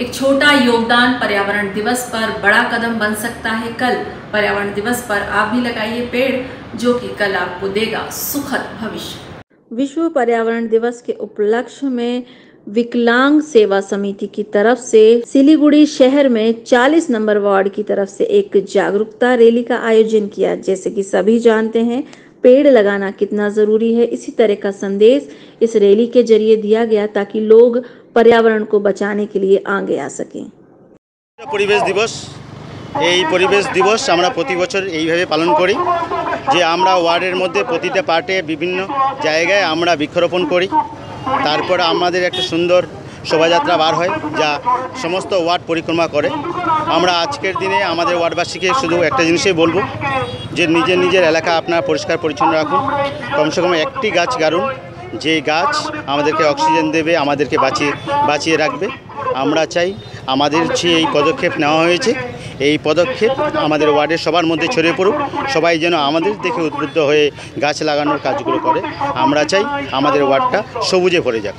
एक छोटा योगदान पर्यावरण दिवस पर बड़ा कदम बन सकता है कल। पर्यावरण दिवस पर आप भी लगाइए पेड़, जो कि कल आपको देगा सुखद भविष्य। विश्व पर्यावरण दिवस के उपलक्ष्य में विकलांग सेवा समिति की तरफ़ से सिलीगुड़ी शहर में 40 नंबर वार्ड की तरफ़ से एक जागरूकता रैली का आयोजन किया। जैसे कि सभी जानते हैं, पेड़ लगाना कितना ज़रूरी है, इसी तरह का संदेश इस रैली के ज़रिए दिया गया ताकि लोग पर्यावरण को बचाने के लिए आगे आ सकें পরিবেশ দিবস এই পরিবেশ দিবস আমরা প্রতি বছর এইভাবে পালন করি যে আমরা ওয়ার্ডের মধ্যে প্রতিটা পার্টে বিভিন্ন জায়গায় আমরা বৃক্ষরোপণ করি তারপর আমাদের একটা সুন্দর শোভাযাত্রা বার হয় যা সমস্ত ওয়ার্ড পরিক্রমা করে আমরা আজকের দিনে আমাদের ওয়ার্ডবাসীকে শুধু একটা জিনিসই বলবো যে নিজের নিজের এলাকা আপনারা পরিষ্কার পরিচ্ছন্ন রাখুন কমসে কম একটি গাছ গাড়ুন যে গাছ আমাদেরকে অক্সিজেন দেবে, আমাদেরকে বাঁচিয়ে বাঁচিয়ে রাখবে। আমরা চাই আমাদের যে এই পদক্ষেপ নেওয়া হয়েছে, এই পদক্ষেপ আমাদের ওয়ার্ডের সবার মধ্যে ছড়িয়ে পড়ুক। সবাই যেন আমাদের দেখে উদ্বুদ্ধ হয়ে গাছ লাগানোর কাজগুলো করে। আমরা চাই আমাদের ওয়ার্ডটা সবুজে ভরে যাক।